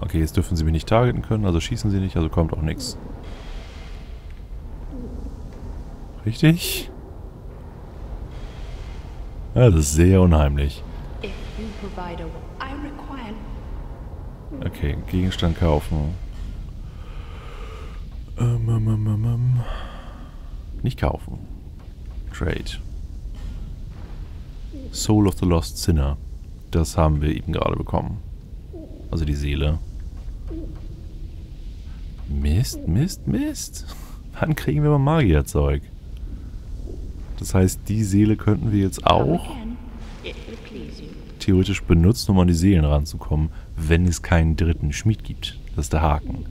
Okay, jetzt dürfen sie mich nicht targeten können, also schießen sie nicht, also kommt auch nichts. Richtig? Ja, das ist sehr unheimlich. Okay, Gegenstand kaufen. Ähm, ähm, ähm, ähm, ähm. Nicht kaufen. Trade. Soul of the Lost Sinner. Das haben wir eben gerade bekommen. Also die Seele. Mist, Mist, Mist. Wann kriegen wir mal Magierzeug? Das heißt, die Seele könnten wir jetzt auch theoretisch benutzen, um an die Seelen ranzukommen, wenn es keinen dritten Schmied gibt. Das ist der Haken.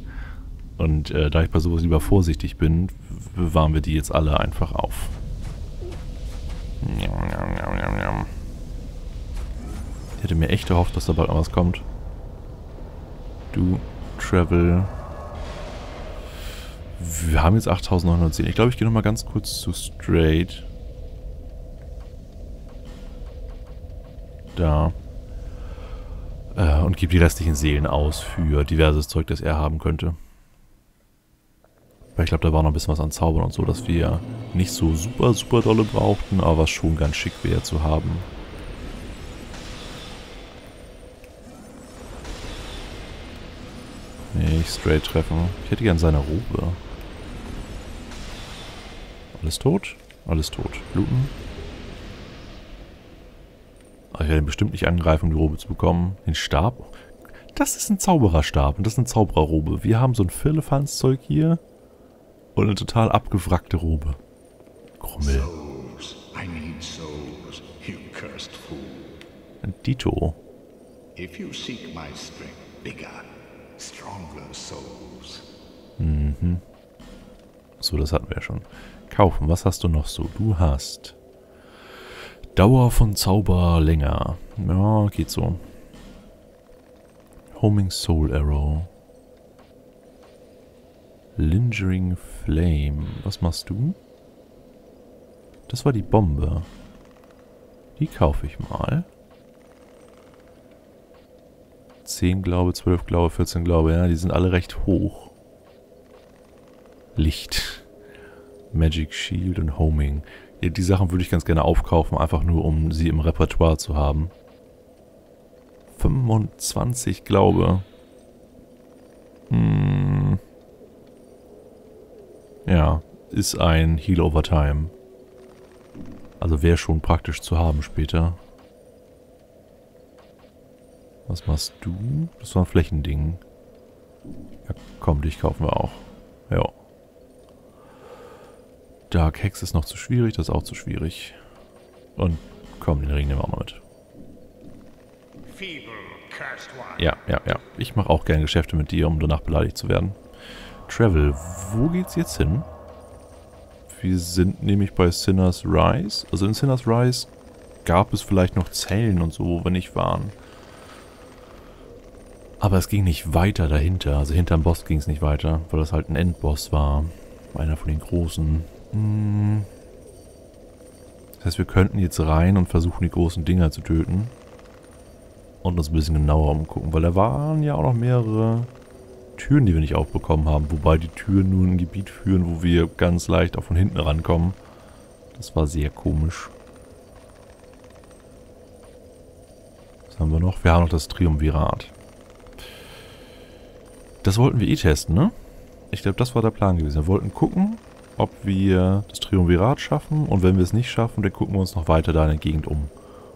Und äh, da ich bei sowas lieber vorsichtig bin, bewahren wir die jetzt alle einfach auf. Ich hätte mir echt erhofft, dass da bald noch was kommt. Du, Travel. Wir haben jetzt 8910. Ich glaube, ich gehe nochmal ganz kurz zu Straight. Da. Äh, und gebe die restlichen Seelen aus für diverses Zeug, das er haben könnte. Weil ich glaube, da war noch ein bisschen was an Zaubern und so, dass wir nicht so super, super dolle brauchten, aber was schon ganz schick wäre zu haben. Nicht straight treffen. Ich hätte gern seine Robe. Alles tot? Alles tot. Bluten? Aber ich werde ihn bestimmt nicht angreifen, um die Robe zu bekommen. Den Stab? Das ist ein Zaubererstab und das ist eine Zaubererrobe. Wir haben so ein Firlefanzzeug hier. Und eine total abgewrackte Robe. Krummel. Ein Dito. Mhm. So, das hatten wir ja schon. Kaufen, was hast du noch so? Du hast Dauer von Zauber länger. Ja, geht so. Homing Soul Arrow. Lingering Flame. Was machst du? Das war die Bombe. Die kaufe ich mal. 10 Glaube, 12 Glaube, 14 Glaube. Ja, die sind alle recht hoch. Licht. Magic Shield und Homing. Ja, die Sachen würde ich ganz gerne aufkaufen, einfach nur um sie im Repertoire zu haben. 25 Glaube. Hm. Ja, ist ein Heal over Time. Also wäre schon praktisch zu haben später. Was machst du? Das war ein Flächending. Ja, komm, dich kaufen wir auch. Ja. Dark Hex ist noch zu schwierig, das ist auch zu schwierig. Und komm, den Ring nehmen wir auch noch mit. Ja, ja, ja. Ich mache auch gerne Geschäfte mit dir, um danach beleidigt zu werden. Travel. Wo geht's jetzt hin? Wir sind nämlich bei Sinners Rise. Also in Sinners Rise gab es vielleicht noch Zellen und so, wenn nicht waren. Aber es ging nicht weiter dahinter. Also hinterm Boss ging es nicht weiter, weil das halt ein Endboss war. Einer von den großen. Hm. Das heißt, wir könnten jetzt rein und versuchen, die großen Dinger zu töten. Und uns ein bisschen genauer umgucken, weil da waren ja auch noch mehrere Türen, die wir nicht aufbekommen haben. Wobei die Türen nur in ein Gebiet führen, wo wir ganz leicht auch von hinten rankommen. Das war sehr komisch. Was haben wir noch? Wir haben noch das Triumvirat. Das wollten wir eh testen, ne? Ich glaube, das war der Plan gewesen. Wir wollten gucken, ob wir das Triumvirat schaffen. Und wenn wir es nicht schaffen, dann gucken wir uns noch weiter da in der Gegend um.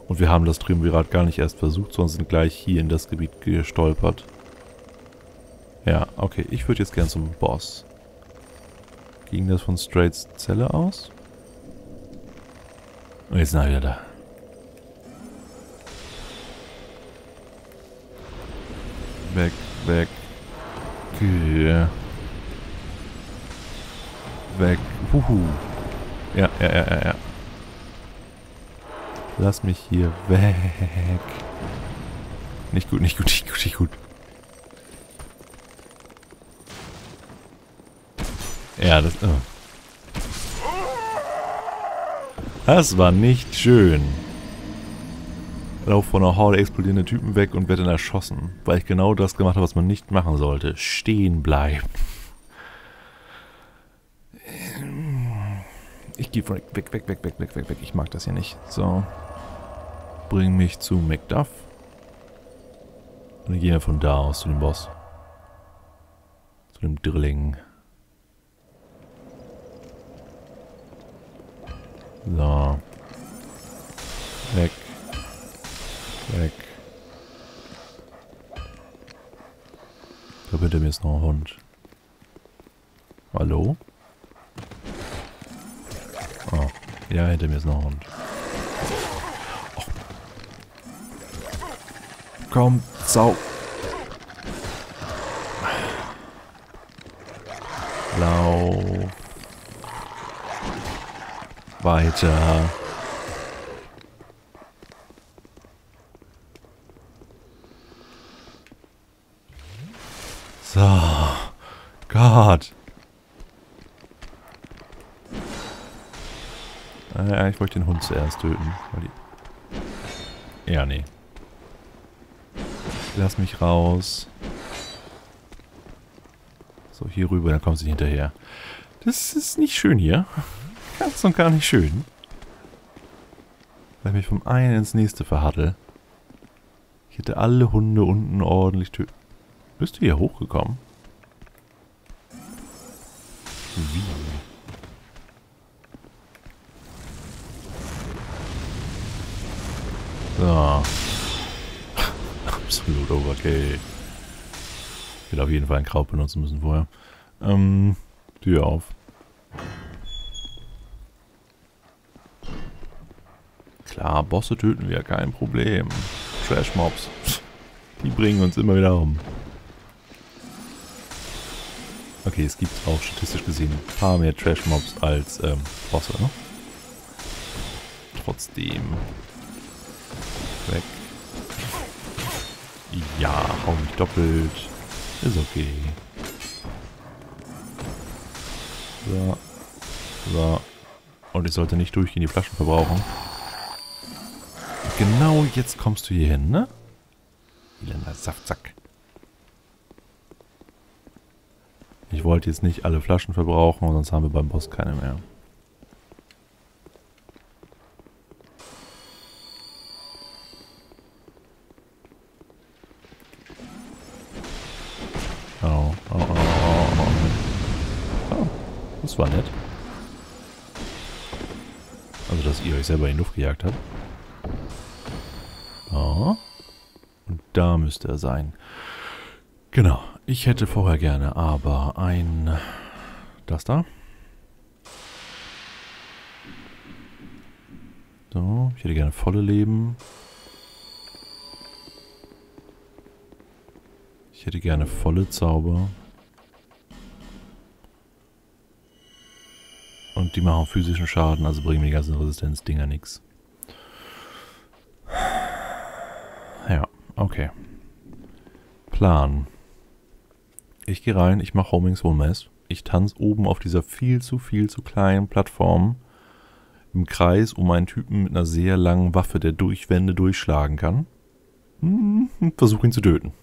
Und wir haben das Triumvirat gar nicht erst versucht, sondern sind gleich hier in das Gebiet gestolpert. Ja, okay. Ich würde jetzt gern zum Boss. Ging das von Straits Zelle aus? Und jetzt sind wir wieder da. Weg, weg. Geh. Weg. Huhu. Ja, ja, ja, ja, ja. Lass mich hier weg. Nicht gut, nicht gut, nicht gut, nicht gut. Ja, das... Oh. Das war nicht schön. Lauf von einer Horde explodierende Typen weg und werde dann erschossen. Weil ich genau das gemacht habe, was man nicht machen sollte. Stehen bleiben. Ich gehe von weg, weg, weg, weg, weg, weg, weg. Ich mag das hier nicht. So. Bring mich zu Macduff. Und dann gehen wir von da aus zu dem Boss. Zu dem Drilling. So. Weg. Weg. Ich glaube, hinter mir ist noch ein Hund. Hallo? Oh. Ja, hinter mir ist noch ein Hund. Oh. Komm, Sau. Lauf. Weiter. So. Gott. Äh, ich wollte den Hund zuerst töten. Ja, nee. Lass mich raus. So, hier rüber, dann kommen sie hinterher. Das ist nicht schön hier. Ganz und gar nicht schön. Weil ich mich vom einen ins nächste verhattel. Ich hätte alle Hunde unten ordentlich töten. Bist du hier hochgekommen? Wie? So. Absolut overkill. Ich will auf jeden Fall ein Kraut benutzen müssen vorher. Ähm, Tür auf. Klar, Bosse töten wir, kein Problem. Trash-Mobs. Die bringen uns immer wieder um. Okay, es gibt auch statistisch gesehen ein paar mehr Trash-Mobs als ähm, Bosse, ne? Trotzdem. Weg. Ja, hau mich doppelt. Ist okay. So. So. Und ich sollte nicht durchgehen, die Flaschen verbrauchen. Genau jetzt kommst du hier hin, ne? Elender Saftsack. Wollte jetzt nicht alle Flaschen verbrauchen, sonst haben wir beim Boss keine mehr. Oh, oh, oh, oh, oh. Oh, das war nett. Also, dass ihr euch selber in die Luft gejagt habt. Oh. Und da müsste er sein. Genau. Ich hätte vorher gerne aber ein... Das da. So, ich hätte gerne volle Leben. Ich hätte gerne volle Zauber. Und die machen physischen Schaden, also bringen mir die ganzen Resistenzdinger nichts. Ja, okay. Plan. Ich gehe rein, ich mache Homings Wohnmess. Ich tanze oben auf dieser viel zu viel zu kleinen Plattform im Kreis um einen Typen mit einer sehr langen Waffe, der Durchwände durchschlagen kann. Hm, versuche ihn zu töten.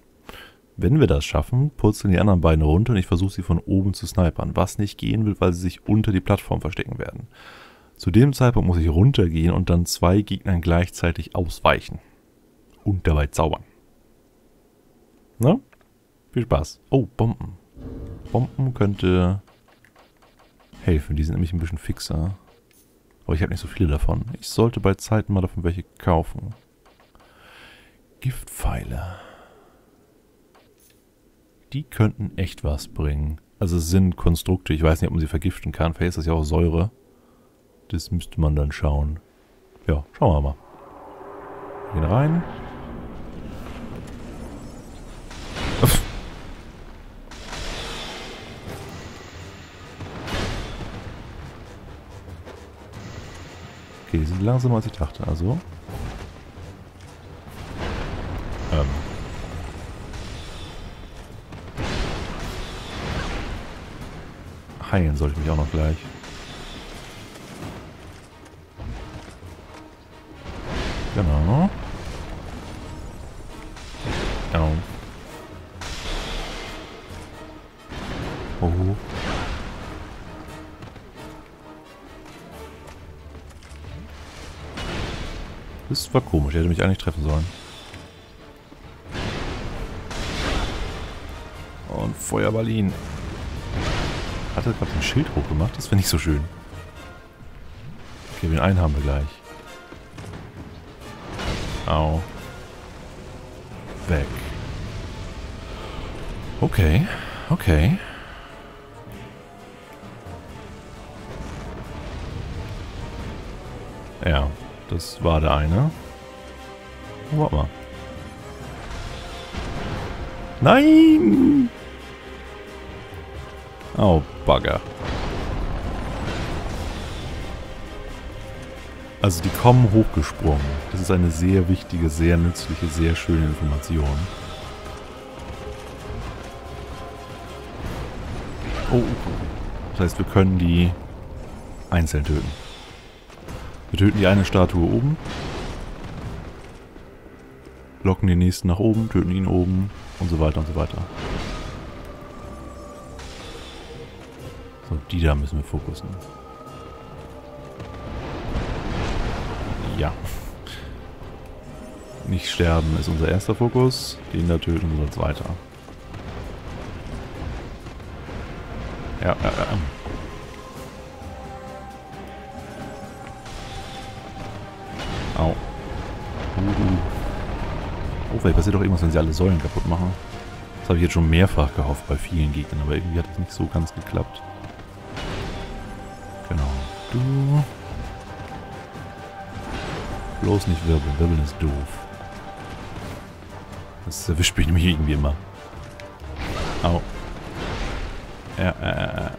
Wenn wir das schaffen, purzeln die anderen beiden runter und ich versuche sie von oben zu snipern, was nicht gehen will, weil sie sich unter die Plattform verstecken werden. Zu dem Zeitpunkt muss ich runtergehen und dann zwei Gegnern gleichzeitig ausweichen. Und dabei zaubern. Ne? Viel Spaß. Oh, Bomben. Bomben könnte helfen. Die sind nämlich ein bisschen fixer. Aber ich habe nicht so viele davon. Ich sollte bei Zeiten mal davon welche kaufen. Giftpfeile. Die könnten echt was bringen. Also sind Konstrukte. Ich weiß nicht, ob man sie vergiften kann. Vielleicht ist das ja auch Säure. Das müsste man dann schauen. Ja, schauen wir mal. Gehen rein. Langsamer als ich dachte, also. Ähm. Heilen sollte ich mich auch noch gleich. Genau. Das war komisch, er hätte mich eigentlich treffen sollen. Und Feuerballin. Hat er gerade ein Schild hochgemacht? Das finde ich so schön. Okay, den einen haben wir gleich. Au. Weg. Okay, okay. Das war der eine. Oh, warte mal. Nein! Oh, Bagger. Also die kommen hochgesprungen. Das ist eine sehr wichtige, sehr nützliche, sehr schöne Information. Oh. Das heißt, wir können die einzeln töten. Wir töten die eine Statue oben. Locken den nächsten nach oben, töten ihn oben und so weiter und so weiter. So, die da müssen wir fokussen. Ja. Nicht sterben ist unser erster Fokus. Den da töten unser zweiter. Ja, ja, ja. Vielleicht passiert doch irgendwas, wenn sie alle Säulen kaputt machen. Das habe ich jetzt schon mehrfach gehofft bei vielen Gegnern, aber irgendwie hat es nicht so ganz geklappt. Genau. Du. Bloß nicht wirbeln. Wirbeln ist doof. Das erwischt mich nämlich irgendwie immer. Au. Ja, äh, äh.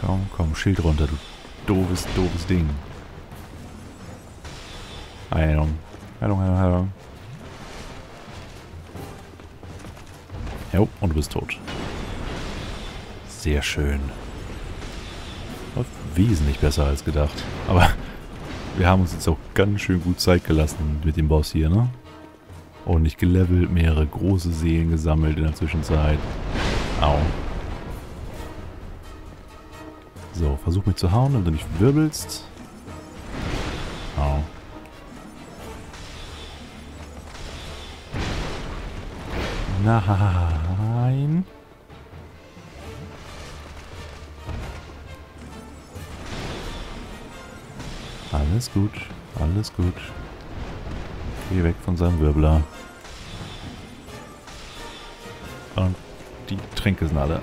Komm, komm, Schild runter, du doofes, doofes Ding. Heilung. Heilung, Heilung, Heilung. Jo, und du bist tot. Sehr schön. Läuft wesentlich besser als gedacht. Aber wir haben uns jetzt auch ganz schön gut Zeit gelassen mit dem Boss hier, ne? Und nicht gelevelt, mehrere große Seelen gesammelt in der Zwischenzeit. Au. So, versuch mich zu hauen, damit du nicht wirbelst. Nein. Alles gut, alles gut. Geh weg von seinem Wirbler. Und die Tränke sind alle.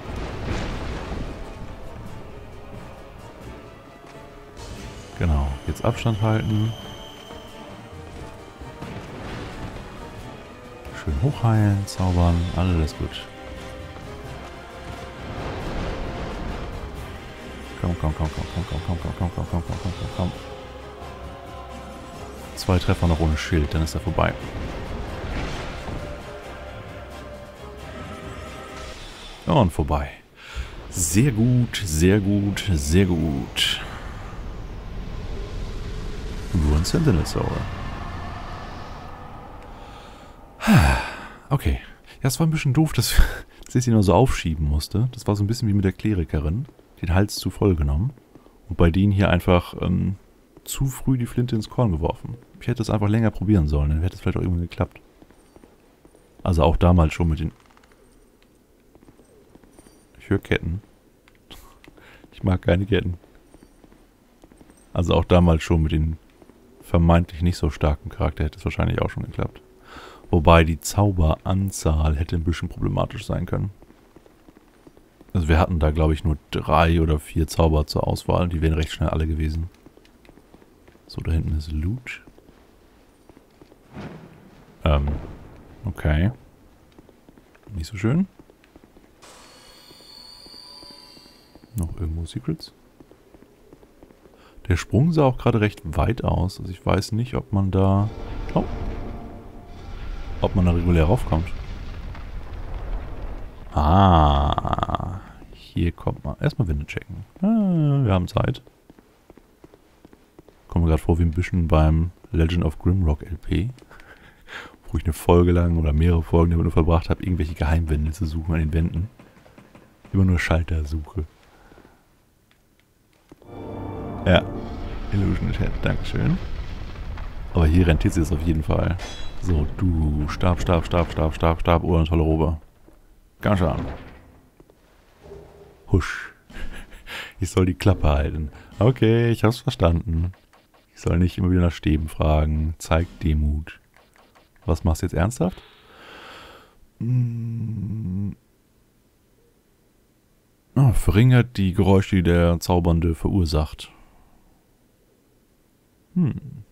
Genau, jetzt Abstand halten. Hochheilen, zaubern, alles gut. Komm, komm, komm, komm, komm, komm, komm, komm, komm, komm, komm, komm, komm, komm, komm. Zwei Treffer noch ohne Schild, dann ist er vorbei. Und vorbei. Sehr gut, sehr gut, sehr gut. Ruin Sentinel Soul. Okay. Ja, es war ein bisschen doof, dass Sissy nur so aufschieben musste. Das war so ein bisschen wie mit der Klerikerin. Den Hals zu voll genommen. Und bei denen hier einfach ähm, zu früh die Flinte ins Korn geworfen. Ich hätte es einfach länger probieren sollen, dann hätte es vielleicht auch irgendwie geklappt. Also auch damals schon mit den... Ich höre Ketten. Ich mag keine Ketten. Also auch damals schon mit den vermeintlich nicht so starken Charakter hätte es wahrscheinlich auch schon geklappt. Wobei die Zauberanzahl hätte ein bisschen problematisch sein können. Also wir hatten da glaube ich nur drei oder vier Zauber zur Auswahl. Die wären recht schnell alle gewesen. So, da hinten ist Loot. Ähm, okay. Nicht so schön. Noch irgendwo Secrets? Der Sprung sah auch gerade recht weit aus. Also ich weiß nicht, ob man da... Oh. Ob man da regulär raufkommt. Ah. Hier kommt man. Erstmal Winde checken. Ah, wir haben Zeit. komme mir gerade vor wie ein bisschen beim Legend of Grimrock LP. Wo ich eine Folge lang oder mehrere Folgen damit nur verbracht habe, irgendwelche Geheimwände zu suchen an den Wänden. Immer nur Schalter suche. Ja. Illusion Chat, Dankeschön. Aber hier rentiert sie es auf jeden Fall. So, du. Stab, Stab, Stab, Stab, Stab, Stab. Oh, eine tolle Robe. Ganz schön. Husch. Ich soll die Klappe halten. Okay, ich hab's verstanden. Ich soll nicht immer wieder nach Stäben fragen. Zeig Demut. Was machst du jetzt ernsthaft? Hm. Oh, verringert die Geräusche, die der Zaubernde verursacht. Hm.